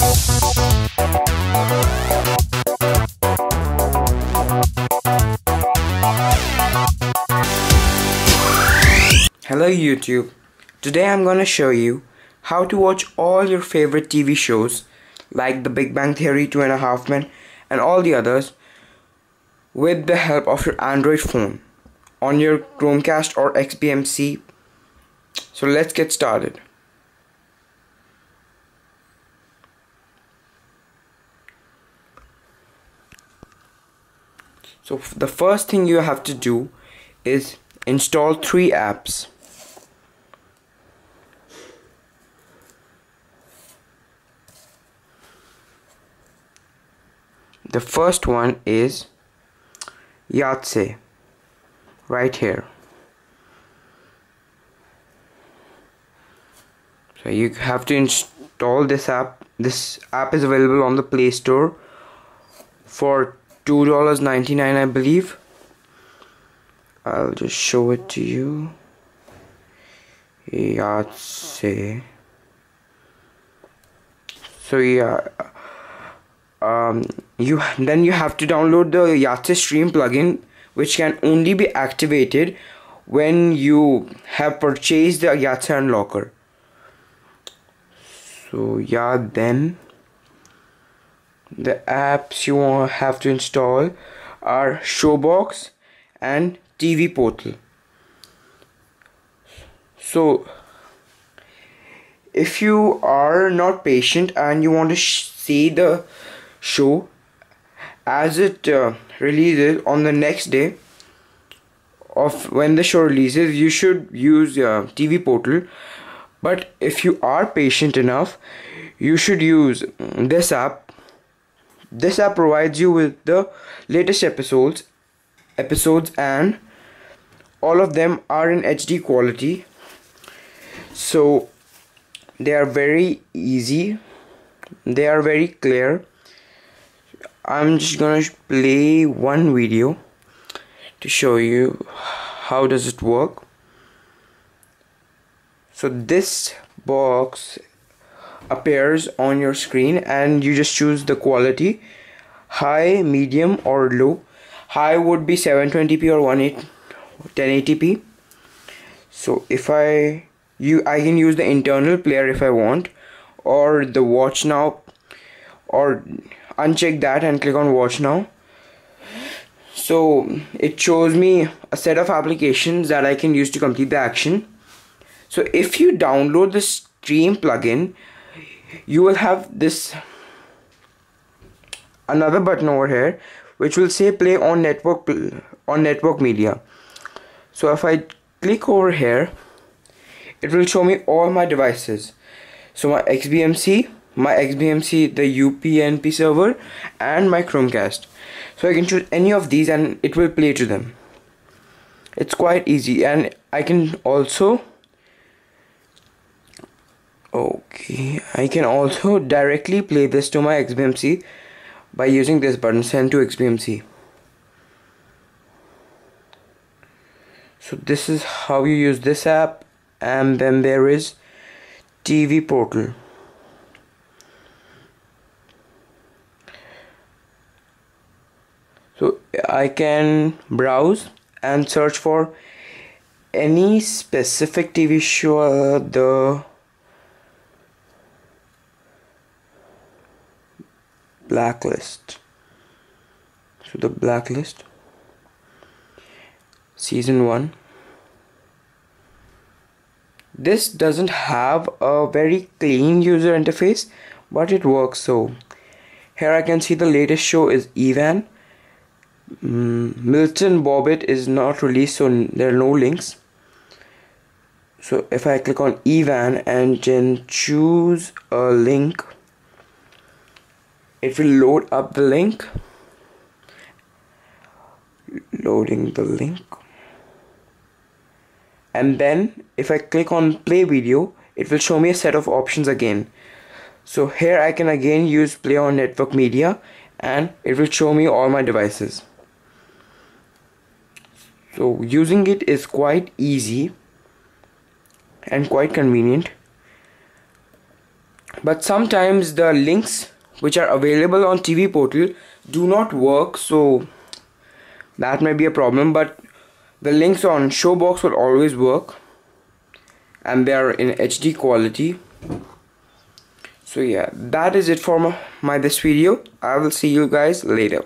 Hello YouTube. Today I'm gonna show you how to watch all your favorite TV shows like The Big Bang Theory, Two and a Half Men and all the others with the help of your Android phone on your Chromecast or XBMC. So let's get started. So the first thing you have to do is install three apps. The first one is Yatse right here. So you have to install this app. This app is available on the Play Store for $2.99 I believe. I'll just show it to you. Yatse. So yeah um, you then you have to download the Yatse Stream plugin which can only be activated when you have purchased the Yatse Unlocker. So yeah then the apps you have to install are Showbox and TV Portal. So if you are not patient and you want to see the show as it uh, releases on the next day of when the show releases you should use uh, TV portal but if you are patient enough you should use this app this app provides you with the latest episodes episodes and all of them are in HD quality. So they are very easy. They are very clear. I'm just gonna play one video to show you how does it work. So this box appears on your screen and you just choose the quality high medium or low. High would be 720p or 1080p so if I you I can use the internal player if I want or the watch now or uncheck that and click on watch now. So it shows me a set of applications that I can use to complete the action. So if you download the stream plugin you will have this another button over here which will say play on network on network media so if I click over here it will show me all my devices so my XBMC my XBMC, the UPnP server and my Chromecast. So I can choose any of these and it will play to them. It's quite easy and I can also okay I can also directly play this to my XBMC by using this button send to XBMC. So this is how you use this app and then there is TV portal. so I can browse and search for any specific TV show uh, the blacklist. So the blacklist? Season 1 this doesn't have a very clean user interface but it works so. Here I can see the latest show is Ivan. Mm, Milton Bobbit is not released so there are no links. So if I click on Ivan and then choose a link it will load up the link loading the link and then if I click on play video it will show me a set of options again. So here I can again use play on network media and it will show me all my devices. So using it is quite easy and quite convenient. But sometimes the links which are available on TV portal do not work. So that may be a problem but the links on showbox will always work. And they are in HD quality. So yeah that is it for my, my this video. I will see you guys later